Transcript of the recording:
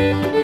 Música